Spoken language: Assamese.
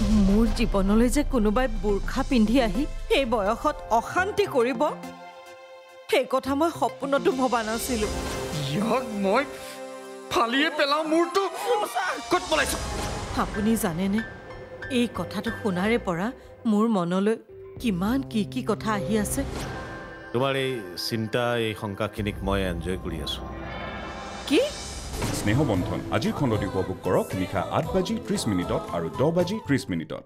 মোৰ জীৱনলৈ যে কোনোবাই বোৰখা পিন্ধি আহি এই বয়সত অশান্তি কৰিব সেই কথা মই সপোনতো ভবা নাছিলোঁ। ইয়াক মই ফালিয়ে পেলাওঁ মোৰতো। ক'ত পলাইছ? আপুনি জানেনে এই কথাটো শুনাৰে পৰা মোৰ মনলৈ কিমান কি কি কথা আহি আছে? তোমাৰ এই চিন্তা এই শংকাখিনিক মই এনজয় কৰি আছোঁ। কি? স্নেহবন্ধন। আজিৰ খণ্ডটি উপভোগ কৰক। নিশা আঠ বাজি ত্ৰিছ মিনিটত আৰু দহ বাজি ত্ৰিছ মিনিটত।